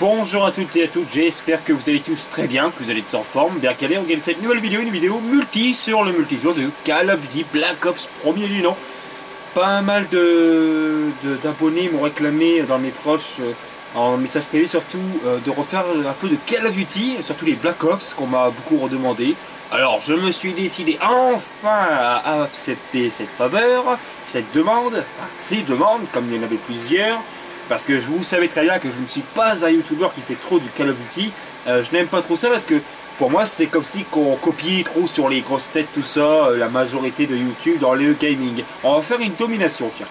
Bonjour à toutes et à toutes, j'espère que vous allez tous très bien, que vous allez tous en forme, bien calé, on gagne cette nouvelle vidéo, une vidéo multi sur le multijoueur de Call of Duty Black Ops premier du nom. Pas mal de d'abonnés m'ont réclamé dans mes proches euh, en message privé surtout euh, de refaire un peu de Call of Duty, surtout les Black Ops qu'on m'a beaucoup redemandé. Alors je me suis décidé enfin à accepter cette faveur, cette demande, ces demandes comme il y en avait plusieurs. Parce que vous savez très bien que je ne suis pas un youtubeur qui fait trop du Call of Duty. Euh, je n'aime pas trop ça parce que pour moi c'est comme si qu'on copie trop sur les grosses têtes tout ça, euh, la majorité de YouTube dans le gaming. On va faire une domination tiens.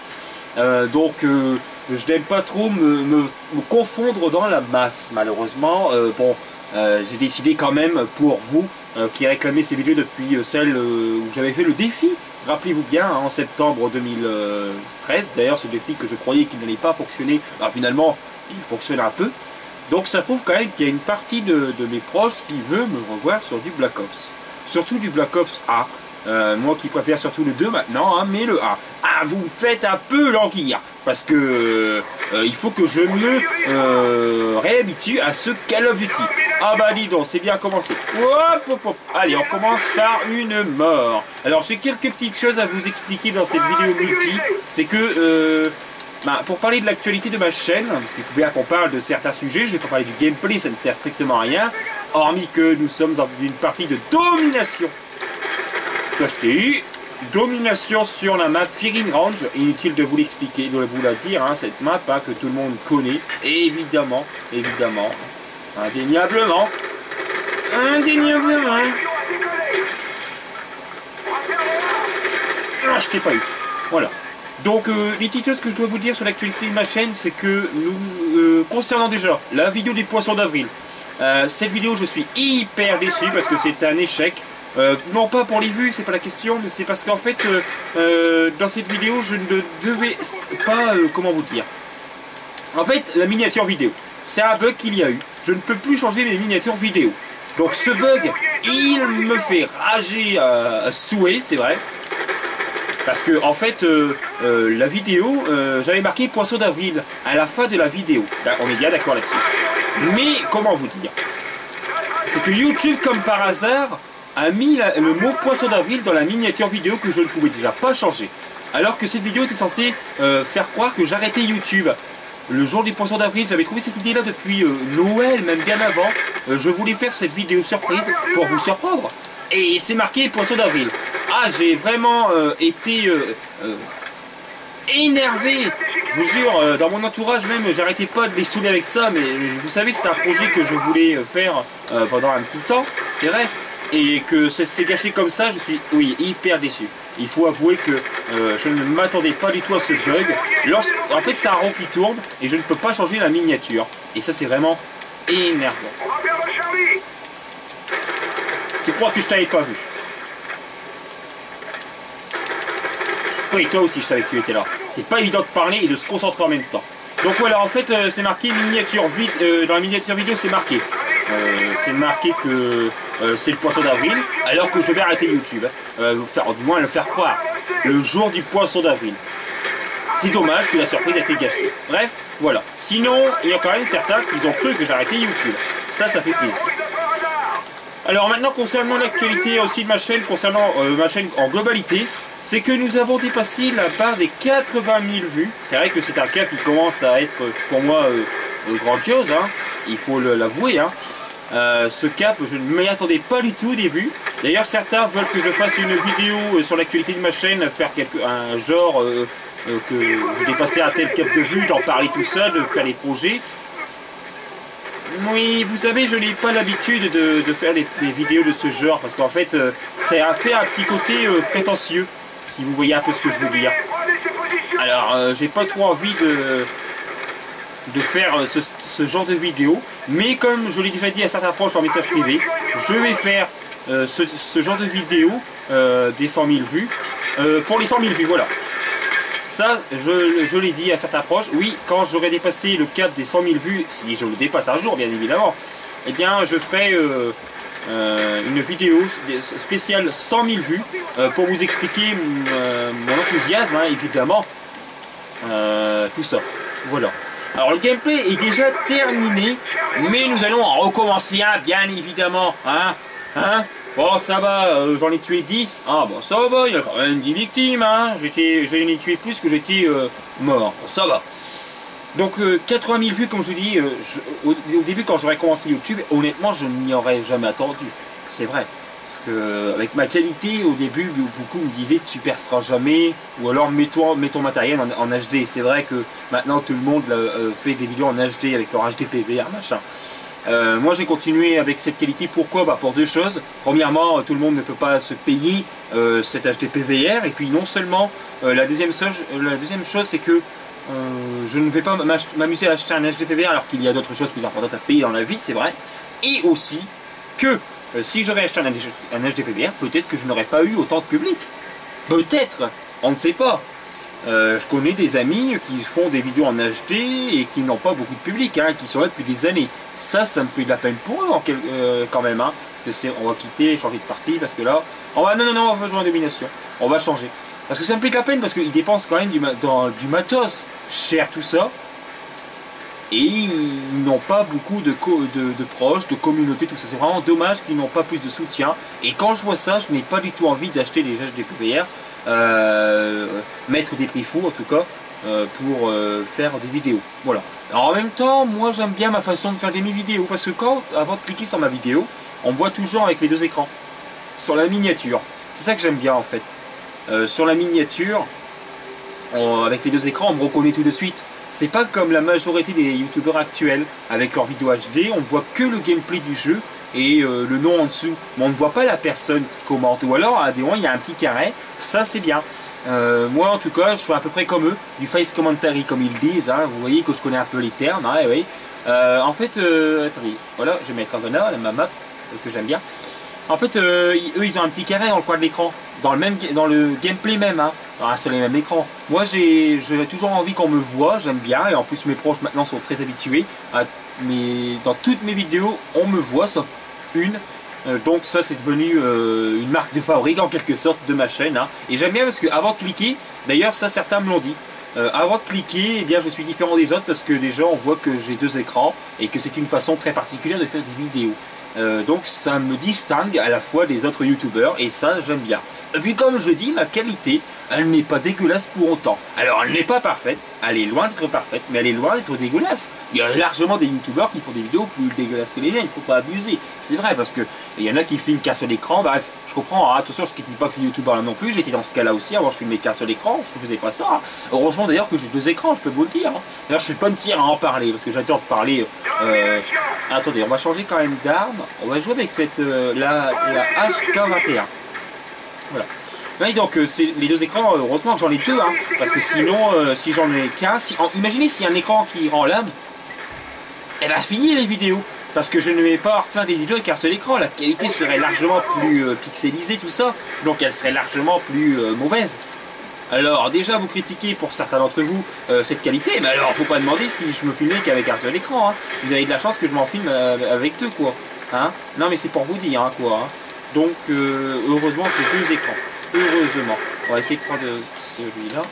Euh, donc je n'aime pas trop me, confondre dans la masse malheureusement. bon, j'ai décidé quand même pour vous qui réclamez ces vidéos depuis celle où j'avais fait le défi Rappelez-vous bien, hein, en septembre 2013, d'ailleurs ce défi que je croyais qu'il n'allait pas fonctionner, bah, finalement il fonctionne un peu. Donc ça prouve quand même qu'il y a une partie de, mes proches qui veut me revoir sur du Black Ops. Surtout du Black Ops A. Euh, moi qui préfère surtout le 2 maintenant, hein, mais le A. Ah, vous me faites un peu languir. Parce que euh, il faut que je me euh, réhabitue à ce Call of Duty. Ah bah dis donc, c'est bien commencé. Allez, on commence par une mort. Alors j'ai quelques petites choses à vous expliquer dans cette vidéo multi. C'est que, euh, bah, pour parler de l'actualité de ma chaîne, parce qu'il faut bien qu'on parle de certains sujets, je vais pas parler du gameplay, ça ne sert strictement à rien. Hormis que nous sommes dans une partie de domination. eu domination sur la map Firing Range. Inutile de vous l'expliquer, de vous la dire, hein, cette map hein, que tout le monde connaît. Évidemment, évidemment, Indéniablement. Indéniablement. Ah, je t'ai pas eu. Voilà. Donc, euh, les petites choses que je dois vous dire sur l'actualité de ma chaîne, c'est que nous, euh, concernant déjà la vidéo des poissons d'avril, euh, cette vidéo, je suis hyper déçu parce que c'est un échec. Non pas pour les vues, c'est pas la question, mais c'est parce qu'en fait, dans cette vidéo, je ne devais pas, comment vous dire. En fait, la miniature vidéo, c'est un bug qu'il y a eu. Je ne peux plus changer mes miniatures vidéo. Donc ce bug, il me fait rager à souhait, c'est vrai. Parce que en fait, euh, euh, la vidéo, euh, j'avais marqué poisson d'avril à la fin de la vidéo. On est bien d'accord là-dessus. Mais comment vous dire C'est que YouTube, comme par hasard, a mis le mot poisson d'avril dans la miniature vidéo que je ne pouvais déjà pas changer. Alors que cette vidéo était censée faire croire que j'arrêtais YouTube le jour du poisson d'avril. J'avais trouvé cette idée-là depuis euh, Noël, même bien avant. Euh, je voulais faire cette vidéo surprise pour vous surprendre. Et c'est marqué poisson d'avril. Ah, j'ai vraiment euh, été énervé. Je vous jure, dans mon entourage même, j'arrêtais pas de les saouler avec ça. Mais vous savez, c'est un projet que je voulais faire pendant un petit temps. C'est vrai et que c'est gâché comme ça, je suis oui hyper déçu. Il faut avouer que euh, je ne m'attendais pas du tout à ce bug. en fait, ça a rond qui tourne et je ne peux pas changer la miniature. Et ça, c'est vraiment énervant. Tu crois que je t'avais pas vu? Oui, toi aussi, je savais que tu étais là. C'est pas évident de parler et de se concentrer en même temps. Donc voilà, en fait, euh, c'est marqué miniature vide. Euh, dans la miniature vidéo, c'est marqué. c'est marqué que euh, c'est le poisson d'avril, alors que je devais arrêter YouTube. Hein. Euh, faire, du moins le faire croire. Le jour du poisson d'avril. C'est dommage que la surprise ait été gâchée. Bref, voilà. Sinon, il y a quand même certains qui ont cru que j'arrêtais YouTube. Ça, ça fait plaisir. Alors maintenant, concernant l'actualité aussi de ma chaîne, concernant euh, ma chaîne en globalité, c'est que nous avons dépassé la barre des 80 000 vues. C'est vrai que c'est un cas qui commence à être pour moi grandiose, hein. il faut l'avouer. Hein. Euh, ce cap, je ne m'y attendais pas du tout au début. D'ailleurs, certains veulent que je fasse une vidéo euh, sur l'actualité de ma chaîne, faire quelque, un genre euh, que je dépasser un tel cap de vue, d'en parler tout seul, de faire des projets. Oui, vous savez, je n'ai pas l'habitude de, faire des, vidéos de ce genre, parce qu'en fait, ça a fait un petit côté prétentieux, si vous voyez un peu ce que je veux dire. Alors, j'ai pas trop envie de, de faire euh, ce, genre de vidéo. Mais comme je l'ai déjà dit à certains proches en message privé, je vais faire euh, ce, genre de vidéo euh, des 100 000 vues pour les 100 000 vues. Voilà. Ça, je, l'ai dit à certains proches. Oui, quand j'aurai dépassé le cap des 100 000 vues, si je le dépasse un jour, bien évidemment, eh bien, je ferai une vidéo spéciale 100 000 vues pour vous expliquer mon enthousiasme, hein, évidemment. tout ça. Voilà. Alors le gameplay est déjà terminé, mais nous allons en recommencer un, bien évidemment. Hein Hein Bon, ça va, euh, j'en ai tué 10. Ah, bon, ça va, il y a quand même 10 victimes, hein. J'étais, j'en ai tué plus que j'étais euh, mort. ça va. Donc, 80 euh, 000 vues, comme je vous dis, au, début, quand j'aurais commencé YouTube, honnêtement, je n'y aurais jamais attendu. C'est vrai. Parce que, avec ma qualité, au début, beaucoup me disaient tu perceras jamais, ou alors mets-toi, mets ton matériel en, HD. C'est vrai que maintenant, tout le monde fait des vidéos en HD avec leur HD PVR, machin. Euh, moi j'ai continué avec cette qualité, pourquoi? Bah, Pour deux choses. Premièrement, tout le monde ne peut pas se payer euh, cet HDPVR. Et puis non seulement, euh, la, deuxième la deuxième chose c'est que je ne vais pas m'amuser à acheter un HDPVR alors qu'il y a d'autres choses plus importantes à payer dans la vie, c'est vrai. Et aussi que si j'aurais acheté un, HDPVR, peut-être que je n'aurais pas eu autant de public. Peut-être, on ne sait pas. je connais des amis qui font des vidéos en HD et qui n'ont pas beaucoup de public, hein, qui sont là depuis des années. Ça, ça me fait de la peine pour eux euh, quand même. Hein, parce que c'est, on va quitter, changer de partie, parce que là, on va, non, non, non, on va jouer en domination. On va changer. Parce que ça me fait de la peine, parce qu'ils dépensent quand même du, du matos cher tout ça. Et ils n'ont pas beaucoup de, de, proches, de communauté, tout ça. C'est vraiment dommage qu'ils n'ont pas plus de soutien. Et quand je vois ça, je n'ai pas du tout envie d'acheter des des PPR. Euh, mettre des prix fous en tout cas. Euh, pour euh, faire des vidéos. Voilà. Alors en même temps, moi j'aime bien ma façon de faire des vidéos parce que quand, avant de cliquer sur ma vidéo, on me voit toujours avec les deux écrans. Sur la miniature. C'est ça que j'aime bien en fait. Euh, sur la miniature, avec les deux écrans, on me reconnaît tout de suite. C'est pas comme la majorité des youtubeurs actuels avec leur vidéo HD, on voit que le gameplay du jeu et le nom en dessous. Mais on ne voit pas la personne qui commente. Ou alors à des moments il y a un petit carré, ça c'est bien. Euh, moi en tout cas, je suis à peu près comme eux, du face commentary comme ils disent, hein. vous voyez que je connais un peu les termes, hein, oui. Euh, en fait, euh, attendez, voilà, je vais mettre un là, ma map, que j'aime bien. En fait, eux ils ont un petit carré dans le coin de l'écran, dans le même dans le gameplay même, hein, sur les mêmes écrans. Moi j'ai toujours envie qu'on me voit, j'aime bien, et en plus mes proches maintenant sont très habitués. mais dans toutes mes vidéos, on me voit, sauf une, euh, donc ça c'est devenu euh, une marque de fabrique en quelque sorte de ma chaîne. Hein. Et j'aime bien parce que avant de cliquer, d'ailleurs ça certains me l'ont dit, euh, avant de cliquer, eh bien, je suis différent des autres parce que déjà on voit que j'ai deux écrans et que c'est une façon très particulière de faire des vidéos. Donc ça me distingue à la fois des autres youtubeurs et ça j'aime bien. Et puis comme je dis, ma qualité, elle n'est pas dégueulasse pour autant. Alors elle n'est pas parfaite, elle est loin d'être parfaite, mais elle est loin d'être dégueulasse. Il y a largement des youtubeurs qui font des vidéos plus dégueulasses que les miennes, il faut pas abuser. C'est vrai parce que il y en a qui filment qu'à l'écran, bref, je comprends, hein, attention ce qui dit pas que c'est youtubeur là non plus, j'étais dans ce cas là aussi, avant je filmais qu'à l'écran, je ne faisais pas ça. Hein. Heureusement d'ailleurs que j'ai deux écrans, je peux vous le dire. Hein. D'ailleurs je suis pas tire à en parler, parce que j'adore parler. Euh... Attendez, on va changer quand même d'arme, on va jouer avec cette euh, la, la HK21. Voilà. Oui, donc euh, c'est les deux écrans, heureusement que j'en ai deux, hein, parce que sinon, si j'en ai qu'un, si, imaginez s'il y a un écran qui rend l'âme, elle a fini les vidéos. Parce que je ne vais pas refaire des vidéos avec un seul écran, la qualité serait largement plus pixelisée, tout ça, donc elle serait largement plus mauvaise. Alors déjà vous critiquez pour certains d'entre vous cette qualité, mais alors faut pas demander si je me filmais qu'avec un seul écran. Hein. Vous avez de la chance que je m'en filme avec deux quoi. Hein non mais c'est pour vous dire hein, quoi. Hein. Donc heureusement que deux écrans heureusement. On va essayer de prendre celui-là.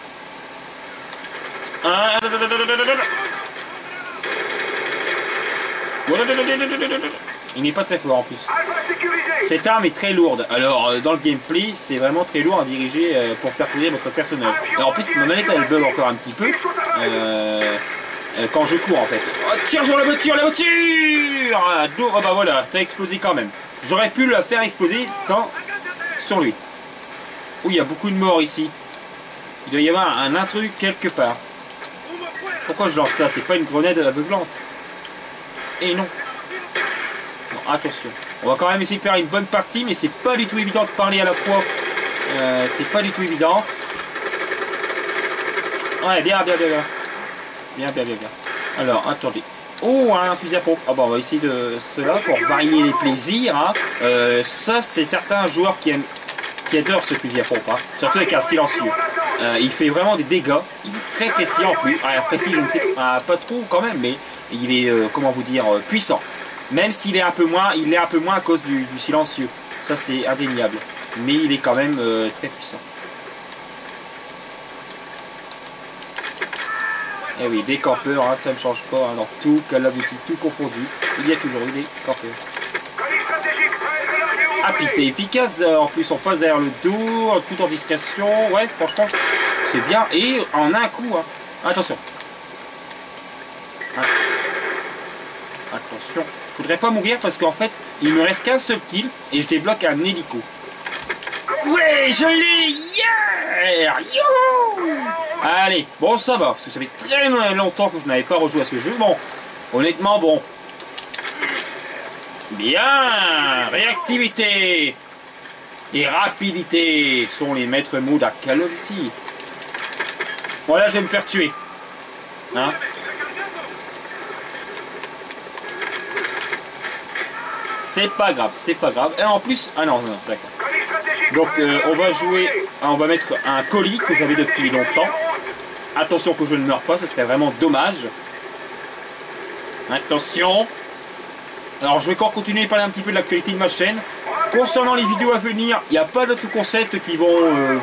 Il n'est pas très fort en plus. Cette arme est très lourde. Alors euh, dans le gameplay, c'est vraiment très lourd à diriger euh, pour faire plaisir votre personnage. En plus, ma manette elle bug encore un petit peu. Euh, quand je cours en fait. Oh, tire sur la voiture, la voiture ah, oh, bah voilà, t'as explosé quand même. J'aurais pu la faire exploser dans... sur lui. Oui, il y a beaucoup de morts ici. Il doit y avoir un intrus quelque part. Pourquoi je lance ça? C'est pas une grenade aveuglante. Et non. attention. On va quand même essayer de faire une bonne partie, mais c'est pas du tout évident de parler à la fois. Euh, c'est pas du tout évident. Ouais, bien, bien, bien, bien. Bien, bien, bien, bien. Alors, attendez. Oh, un fusil à pompe. Ah bon, on va essayer de cela pour varier les plaisirs. Hein. Euh, ça, c'est certains joueurs qui aiment qui adore ce fusil à pompe, hein. surtout avec un silencieux. Euh, il fait vraiment des dégâts, il est très précis en plus, ah, précis je ne sais pas, pas trop quand même, mais il est, euh, comment vous dire, euh, puissant. Même s'il est un peu moins, il est un peu moins à cause du, silencieux, ça c'est indéniable, mais il est quand même très puissant. Eh oui, des campeurs, hein, ça ne change pas. Hein, dans tout Call of tout confondu, il y a toujours eu des campeurs. Ah, puis c'est efficace. euh, En plus, on passe derrière le dos, tout en discrétion. Ouais, franchement, c'est bien. Et en un coup, hein. Attention. Ah. Attention. Je voudrais pas mourir parce qu'en fait, il me reste qu'un seul kill et je débloque un hélico. Ouais, je l'ai hier Youhou Allez, bon ça va, parce que ça fait très longtemps que je n'avais pas rejoué à ce jeu. Bon, honnêtement, bon. Bien Réactivité et rapidité sont les maîtres mots Duty. Voilà, je vais me faire tuer. Hein? C'est pas grave, c'est pas grave. Et en plus, ah non, non, d'accord. Donc euh, on va jouer, on va mettre un colis que j'avais depuis longtemps. Attention que je ne meure pas, ce serait vraiment dommage. Attention. Alors je vais encore continuer à parler un petit peu de l'actualité de ma chaîne. Concernant les vidéos à venir, il n'y a pas d'autres concepts qui vont euh,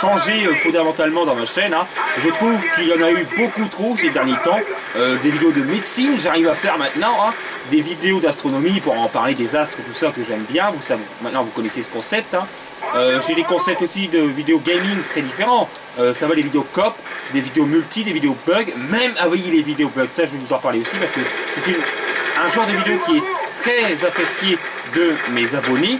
changer euh, fondamentalement dans ma chaîne. hein. Je trouve qu'il y en a eu beaucoup trop ces derniers temps. Euh, des vidéos de médecine, j'arrive à faire maintenant. hein. Des vidéos d'astronomie pour en parler des astres, tout ça que j'aime bien. Vous savez, maintenant vous connaissez ce concept. hein. J'ai des concepts aussi de vidéos gaming très différents. Ça va les vidéos cop, des vidéos multi, des vidéos bugs, même ah oui les vidéos bugs. Ça je vais vous en parler aussi parce que c'est un genre de vidéo qui est très apprécié de mes abonnés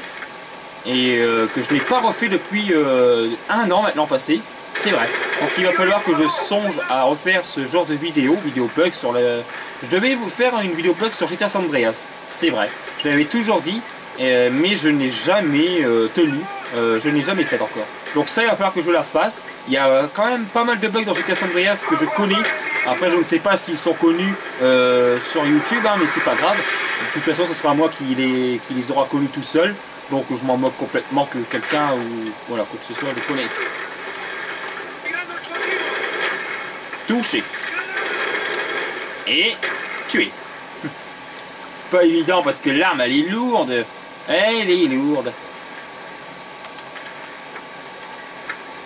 et euh, que je n'ai pas refait depuis euh, un an maintenant passé. C'est vrai. Donc il va falloir que je songe à refaire ce genre de vidéo, vidéo bug sur le. Je devais vous faire une vidéo bug sur GTA San Andreas. C'est vrai. Je l'avais toujours dit, euh, mais je n'ai jamais tenu. Je n'ai jamais fait encore. Donc ça, il va falloir que je la fasse. Il y a quand même pas mal de bugs dans GTA San Andreas que je connais. Après, je ne sais pas s'ils sont connus sur YouTube, hein, mais c'est pas grave. De toute façon, ce sera moi qui les, aura connus tout seul. Donc je m'en moque complètement que quelqu'un ou voilà, quoi que ce soit le connaisse. Touché. Et tué. Pas évident parce que l'arme elle est lourde. Elle est lourde.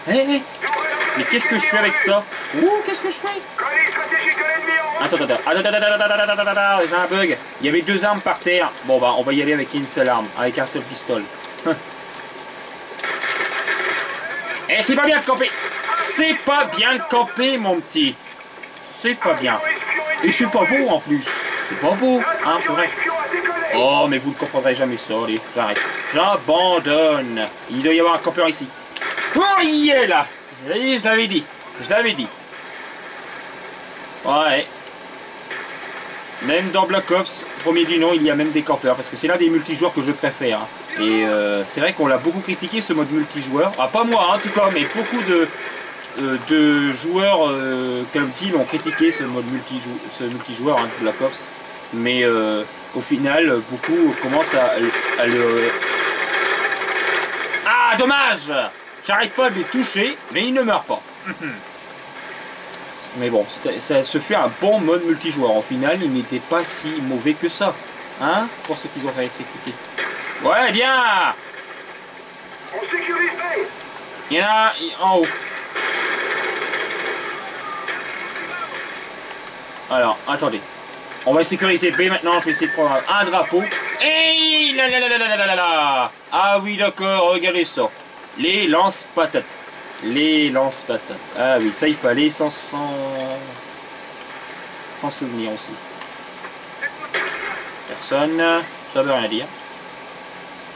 Eh, eh. Mais qu'est-ce que je fais avec ça Ouh, qu'est-ce que je fais Attends, attends, attends, attends, attends, attends, attends, j'ai un bug. Il y avait deux armes par terre. Bon, bah, on va y aller avec une seule arme, avec un seul pistolet. Eh, c'est pas bien de camper C'est pas bien de camper, mon petit. C'est pas bien. Et c'est pas beau, en plus. C'est pas beau, hein, c'est vrai. Oh, mais vous ne comprendrez jamais ça. Allez, j'arrête. J'abandonne. Il doit y avoir un campeur ici. Oh, il est là je l'avais dit. Je l'avais dit. Ouais. Même dans Black Ops, premier du nom, il y a même des campeurs, parce que c'est l'un des multijoueurs que je préfère. hein. Et euh, c'est vrai qu'on l'a beaucoup critiqué ce mode multijoueur. Ah, pas moi, hein, en tout cas, mais beaucoup de, euh, de joueurs euh, of Duty l'ont critiqué ce mode multijou ce multijoueur hein, de Black Ops. Mais au final, beaucoup commencent à le. Ah, dommage J'arrive pas à les toucher, mais ils ne meurent pas. mais bon, ça, ce fut un bon mode multijoueur. Au final, il n'était pas si mauvais que ça. Hein Pour ceux qui ont réécouté. Ouais, bien On sécurise B. Il y en a en haut. Alors, attendez. On va sécuriser B maintenant, je vais essayer de prendre un drapeau. Et là là là là là là là Ah oui d'accord, regardez ça. Les lance-patates. Les lance-patates. Ah oui, ça il fallait sans sans sans souvenir aussi. Personne. Ça veut rien dire.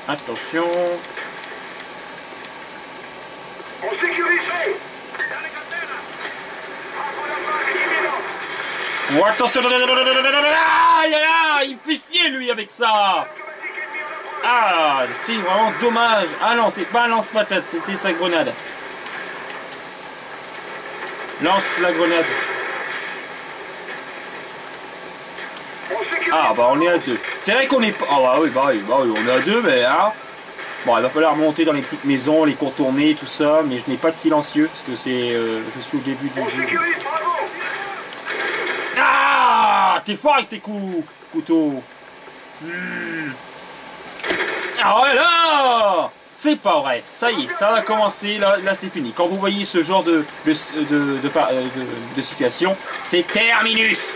Attention. Oh, attention Ah, Il fait chier lui avec ça Ah, c'est vraiment dommage Ah non, c'est pas un lance-patate, c'était sa grenade. Lance la grenade. Ah bah on est à deux. C'est vrai qu'on est pas... Ah bah oui, bah oui, bah oui, on est à deux, mais hein... Bon, il va falloir monter dans les petites maisons, les contourner, tout ça, mais je n'ai pas de silencieux, parce que c'est... euh, je suis au début du jeu. Ah T'es fort avec tes coups, couteau. Hmm. Ah ouais là C'est pas vrai, ça y est, ça va commencer, là, là c'est fini. Quand vous voyez ce genre de, de, de, de, euh, de situation, c'est terminus.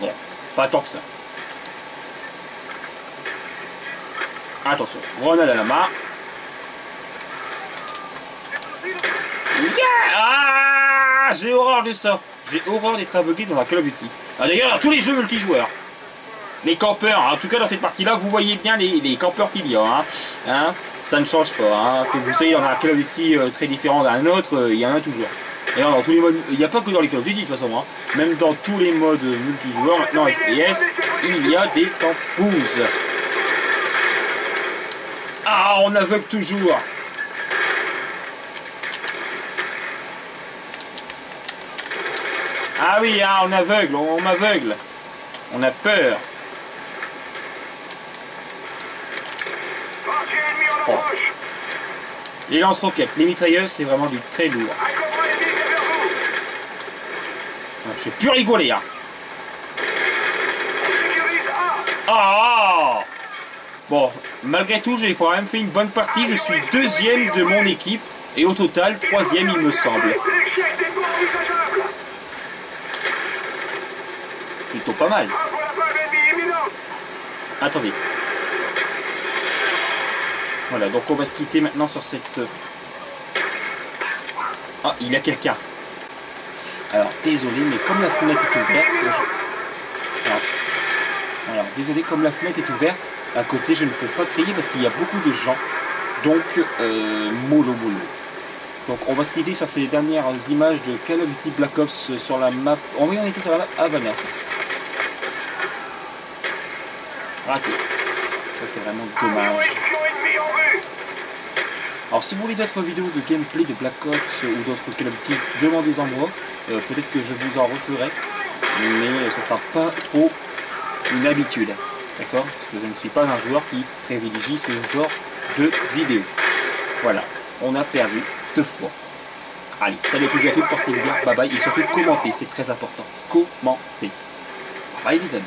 Bon, pas tant que ça. Attention, grenade à la main. Ah J'ai horreur de ça. J'ai horreur d'être aveuglé dans un Call of Duty. Ah, D'ailleurs, tous les jeux multijoueurs. Les campeurs, en tout cas dans cette partie-là, vous voyez bien les, campeurs qu'il y a. Hein. Hein ça ne change pas. Hein. Que vous soyez dans un Call of Duty euh, très différent d'un autre, euh, il y en a toujours. Et dans tous les modes, il n'y a pas que dans les Call of Duty de toute façon. Même dans tous les modes multijoueurs, maintenant FPS, il y a des campouses. Ah, on aveugle toujours. Ah oui, hein, on aveugle, on, m'aveugle. On a peur. Les lance-roquettes, les mitrailleuses, c'est vraiment du très lourd. Ah, je suis plus rigoler, hein. Ah Bon, malgré tout, j'ai quand même fait une bonne partie. Je suis deuxième de mon équipe. Et au total, troisième, il me semble. Plutôt pas mal. Attendez. Voilà, donc on va se quitter maintenant sur cette... Ah, il y a quelqu'un. Alors, désolé, mais comme la fenêtre est ouverte... Alors, désolé, comme la fenêtre est ouverte, à côté, je ne peux pas crier parce qu'il y a beaucoup de gens. Donc, euh, mollo mollo. Donc, on va se quitter sur ces dernières images de Call of Duty Black Ops sur la map. On va en était sur la map Havana. Raté. Ça, c'est vraiment dommage. Si vous voulez d'autres vidéos de gameplay de Black Ops ou d'autres Call of Duty, demandez-en-moi. Euh, peut-être que je vous en referai. Mais ce sera pas trop une habitude. D'accord? Parce que je ne suis pas un joueur qui privilégie ce genre de vidéo. Voilà. On a perdu deux fois. Allez, salut à tous et à toutes, portez-vous bien, bye bye, et surtout commentez, c'est très important. Commentez. Bye les amis.